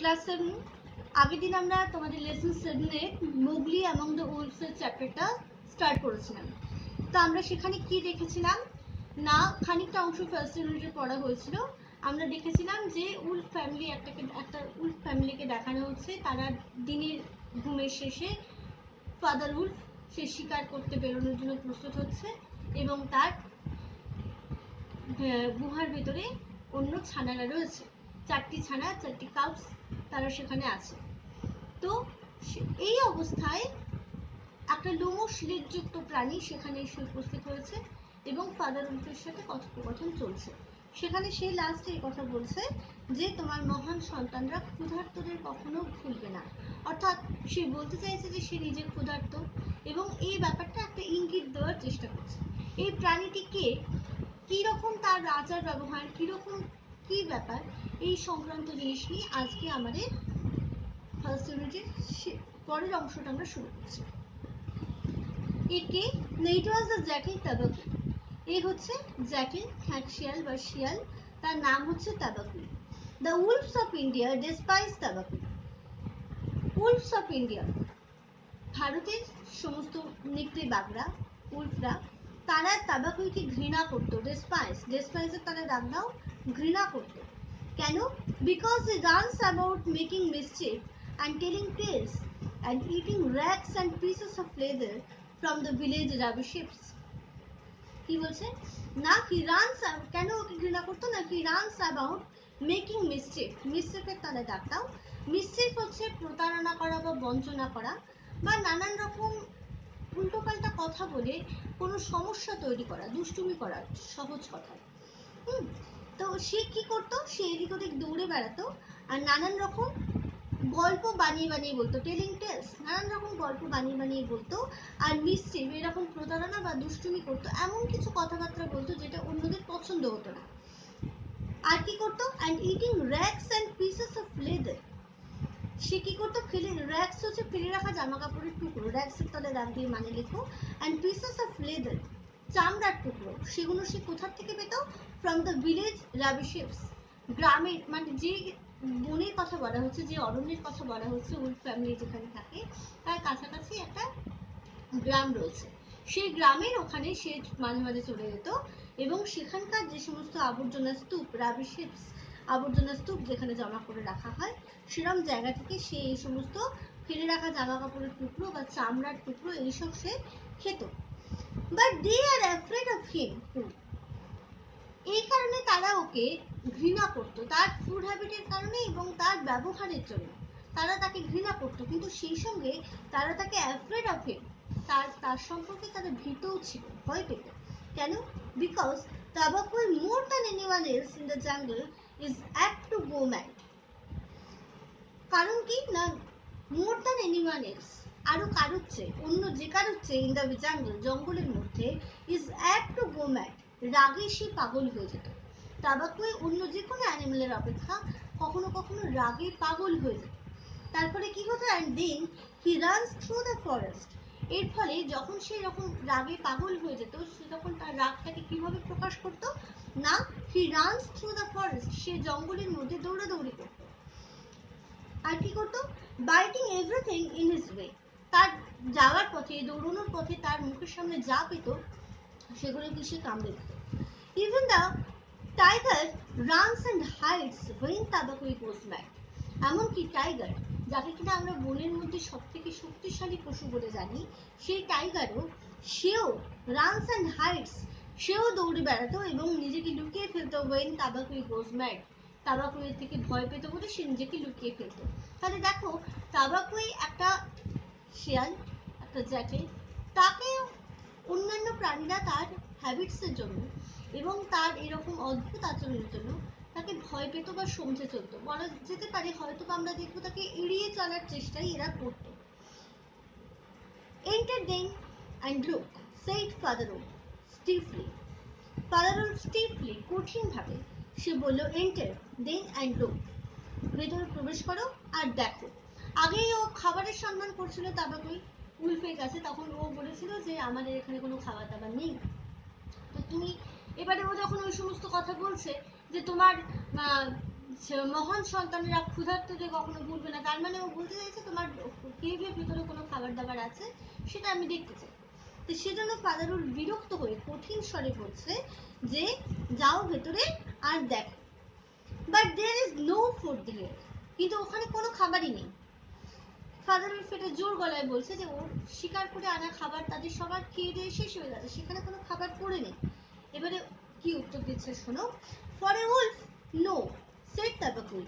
Class seven আগের দিন আমরা তোমাদের লেসন সেভেনে মোগলি অ্যামং দ্য উলফসের চ্যাপ্টারটা স্টার্ট করেছিলাম। তো আমরা সেখানে কি দেখেছিলাম? না, খানিকটা অংশ ফার্স্ট ইউনিটে পড়া হয়েছিল। আমরা দেখেছিলাম যে উল্ফ ফ্যামিলি একটাকে, একটা উল্ফ ফ্যামিলিকে দেখানো হচ্ছে। তারা দিনের ঘুমের শেষে ফাদার উল্ফ সে শিকার করতে বেরোনোর জন্য প্রস্তুত হচ্ছে এবং তার গুহার ভেতরে অন্য ছানারা রয়েছে। চারটি ছানা, চারটি কাপস তারা সেখানে আছে। তো এই অবস্থায় একটা লোমশ লেজযুক্ত প্রাণী সেখানে এসে উপস্থিত হয়েছে এবং ফাদার উল্ফের সাথে কথোপকথন চলছে। সেখানে সে লাস্টে এই কথা বলছে যে, তোমার মহান সন্তানরা ক্ষুধার্তদের কখনো ভুলবে না। অর্থাৎ সে বলতে চাইছে যে, সে নিজে ক্ষুধার্ত এবং এই ব্যাপারটা একটা ইঙ্গিত দেওয়ার চেষ্টা করছে। এই প্রাণীটি কে কীরকম তার আচার ব্যবহার, কীরকম কী ব্যাপার? এই সংক্রান্ত জিনিস নিয়ে আজকে আমাদের ফার্স্ট ইউনিটের পরের অংশটা আমরা শুরু করছি। একে নেইট দ্য জ্যাকেল তাবাকু এই হচ্ছে জ্যাকেল শিয়াল বা শিয়াল তার নাম হচ্ছে Tabaqui the wolves of India despise Tabaqui wolves of India ভারতের সমস্ত নেকড়ে বাগরা, উলফরা, তারা তাবাকুইকে ঘৃণা করতো ডেসপাইস ডেসপাইসের তারা ডাক দাও। ঘৃণা করতো। কেন? Because he runs about making mistake and telling tales and eating rags and pieces of leather from the village rubbish heaps কি বলছে? না হি রানস কেন ওকে ঘৃণা করতো? না he runs about making mistake মিস্টেকের তারা ডাক দাও। মিস্টেক হচ্ছে প্রতারণা করা বা বঞ্চনা করা বা নানান রকম উল্টোপাল্টা কথা বলে কোনো সমস্যা তৈরি করা, দুষ্টুমি করা, সহজ কথা। হুম? তো সে কি করতো? সে এদিক ওদিক দৌড়ে বেড়াতো আর নানান রকম গল্প বানিয়ে বানিয়ে বলতো টেলিং টেলস নানান রকম গল্প বানিয়ে বানিয়ে বলতো আর মিস্ট্রি এরকম প্রতারণা বা দুষ্টুমি করতো, এমন কিছু কথাবার্তা বলতো যেটা অন্যদের পছন্দ হতো না। আর কি করতো? And eating rags and pieces of leather সে কি করতো? ফেলে র্যাক্স হচ্ছে ফেলে রাখা জামা কাপড়ের টুকরো র্যাক্সের তলে রাখ দিয়ে মানে লেখো অ্যান্ড পিসেস অফ লেদার চামড়ার টুকরো, সেগুলো সে কোথার থেকে পেত? ফ্রম দ্য ভিলেজ রাবিশেপস গ্রামের মানে যে বনের কথা বলা হচ্ছে, যে অরণ্যের কথা বলা হচ্ছে উল্ফ ফ্যামিলি যেখানে থাকে, তার কাছাকাছি একটা গ্রাম রয়েছে। সেই গ্রামের ওখানে সে মাঝে মাঝে চলে যেত এবং সেখানকার যে সমস্ত আবর্জনা স্তূপ রাবিশেপস আবর্জনা স্তূপ যেখানে জমা করে রাখা হয়, সেরম জায়গা থেকে সে এই সমস্ত ফেলে রাখা জামা কাপড়ের টুকরো বা চামড়ার টুকরো, এইসব সে খেত। But they are afraid of him এই কারণে তারা ওকে ঘৃণা করতো। তার ফুড হ্যাবিটের কারণে এবং তার ব্যবহারের জন্য তারা তাকে ঘৃণা করতো। কিন্তু সেই সঙ্গে তারা তাকে অ্যাফ্রেড অফ তার তার সম্পর্কে তারা ভীতও ছিল, ভয় পেত। কেন? Because tobacco more than anyone else in the jungle is apt to go mad. কারণ কি? না মোর দ্যান এনিওয়ান এলস আরও কারোর চেয়ে, অন্য যে কারোর চেয়ে ইন দ্য জাঙ্গল জঙ্গলের মধ্যে is apt to go mad রাগে সে পাগল হয়ে যেত। তাবাকুয়ে অন্য যে কোনো অ্যানিমেলের অপেক্ষা কখনো কখনো রাগে পাগল হয়ে যেত। তারপরে কি হতো and then he runs through the forest এর ফলে যখন সে এরকম রাগে পাগল হয়ে যেত, সে তখন তার রাগটাকে কীভাবে প্রকাশ করত? না he runs through the forest সে জঙ্গলের মধ্যে দৌড়াদৌড়ি করতো। আর কি করতো? Biting everything in his way তার যাওয়ার পথে, দৌড়ানোর পথে তার মুখের সামনে যা পেত সেগুলো কি সে কামড়ে দিত even the tiger runs and hides when Tabaqui goes mad এমনকি টাইগার যাকে কিনা আমরা বনের মধ্যে সব থেকে শক্তিশালী পশু বলে জানি, সেই টাইগারও সেও রানস অ্যান্ড হাইটস সেও দৌড়ে বেড়াতো এবং নিজেকে লুকিয়ে ফেলতো ওয়েন তাবাকুই গোজ ম্যাড তাবাকুয়ের থেকে ভয় পেত বলে সে নিজেকে লুকিয়ে ফেলতো। তাহলে দেখো তাবাকুই একটা শিয়াল, একটা জ্যাকেল তাকে অন্যান্য প্রাণীরা তার হ্যাবিটসের জন্য এবং তার এরকম অদ্ভুত আচরণের জন্য তাকে ভয় পেত বা সমঝে চলতো। বলা যেতে পারে হয়তো আমরা দেখব তাকে এড়িয়ে চলার চেষ্টাই এরা করত। Then and look said father stiffly father stiffly কঠিনভাবে সে বলল এন্টার দেন অ্যান্ড লুক ভেতরে প্রবেশ করো আর দেখো। আগেই ও খাবারের সন্ধান করছিল তাবাকুই উল্ফের কাছে তখন ও বলেছিল যে আমাদের এখানে কোনো খাবার দাবার নেই। তো তুমি, এবারে ও যখন ওই সমস্ত কথা বলছে যে তোমার মহান সন্তানেরা ক্ষুধার্তকে কখনো ভুলবে না, তার মানে ও বলতে চাইছে তোমার কেভের ভিতরে কোনো খাবার দাবার আছে, সেটা আমি দেখতে চাই। তো সেজন্য ফাদারুল বিরক্ত হয়ে কঠিন স্বরে বলছে যে, যাও ভেতরে আর দেখো। But there is no food here কিন্তু ওখানে কোনো খাবারই নেই। ফাদারুল ফেটে জোর গলায় বলছে যে ওর শিকার করে আনা খাবার তাদের সবার খেয়ে দিয়ে শেষ হয়ে গেছে, সেখানে কোনো খাবার পড়ে নেই। এবারে কি উত্তর দিচ্ছে শোনো? For a wolf no said Tabaqui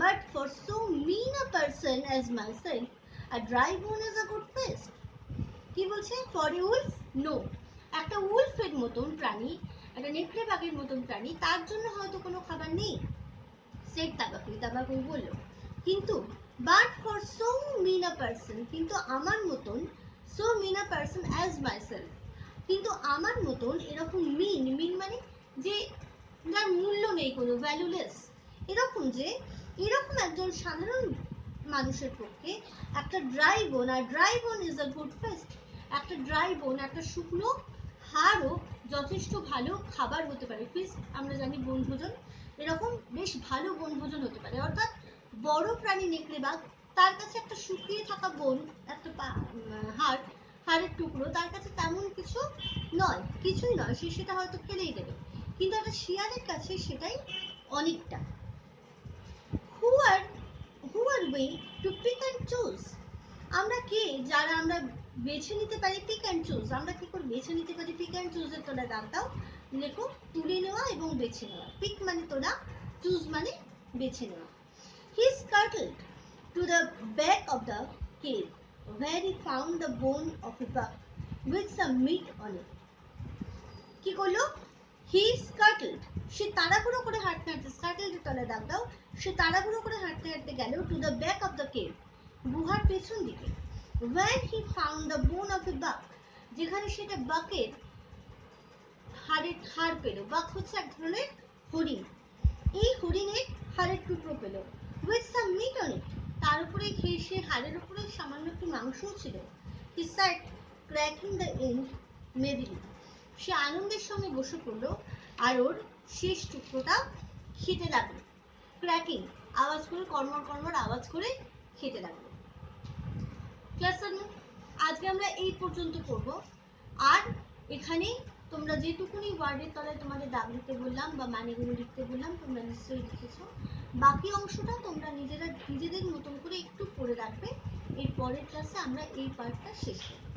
but for so mean a person as myself a dry bone is a good feast কি বলছে? ফর এ উলফ নো একটা উলফের মতন প্রাণী, একটা নেকড়ে বাঘের মতন প্রাণী, তার জন্য হয়তো কোনো খাবার নেই সেট তাবাকুই তাবাকুই বলল, কিন্তু but for so mean person কিন্তু আমার মতন so mean person as myself কিন্তু আমার মতন এরকম মিন মিন মানে যে যার মূল্য নেই কোনো ভ্যালুলেস এরকম যে, এরকম একজন সাধারণ মানুষের পক্ষে একটা dry bone R dry bone is a good feast একটা ড্রাই বোন একটা শুকনো হাড়ও যথেষ্ট ভালো খাবার হতে পারে। ফিস্ট আমরা জানি বনভোজন, এরকম বেশ ভালো বনভোজন হতে পারে। অর্থাৎ বড় প্রাণী নেকড়ে বাঘ তার কাছে একটা শুকিয়ে থাকা বন, একটা হাড়, হাড়ের টুকরো, তার কাছে তেমন কিছু নয়, কিছুই নয়, সে সেটা হয়তো ফেলেই দেবে। কিন্তু একটা শিয়ালের কাছে সেটাই অনেকটা। Who are who are we to pick and choose আমরা কে যারা আমরা বেছে নিতে পারি পিক অ্যান্ড চুজ আমরা কি করে বেছে নিতে পারি পিক অ্যান্ড চুজের তোরা দাগ দাও লেখো, তুলে নেওয়া এবং বেছে নেওয়া। পিক মানে তোরা চুজ মানে বেছে নেওয়া। হি scuttled to the back of the cave, where he found the bone of a buck with some meat on it. কি করল? হি স্কাটলড সে তাড়াহুড়ো করে হাঁটতে হাঁটতে স্কাটলড তলে দাগ দাও। সে তাড়াহুড়ো করে হাঁটতে হাঁটতে গেল to the back of the cave গুহার পেছন দিকে where he found the bone of a buck যেখানে সেটা বাকের হাড়ের হাড় পেল। বাক হচ্ছে এক ধরনের হরিণ। এই হরিণের হাড়ের টুকরো পেল। With some meat on it তার উপরে সে হাড়ের উপরে সামান্য একটু মাংসও ছিল। He sat cracking the end merrily সে আনন্দের সঙ্গে বসে পড়ল আর ওর শেষ টুকরোটা খেতে লাগল। ক্র্যাকিং আওয়াজ করে কর্মর কর্মর আওয়াজ করে খেতে লাগল। ক্লাস আজকে আমরা এই পর্যন্ত করব। আর এখানে তোমরা যেটুকুনি ওয়ার্ডের তলায় তোমাদের দাগ লিখতে বললাম বা মানেগুলো লিখতে বললাম, তোমরা নিশ্চয়ই লিখেছো। বাকি অংশটা তোমরা নিজেরা, নিজেদের মতন করে একটু পড়ে রাখবে। এর পরের ক্লাসে আমরা এই পার্টটা শেষ করব।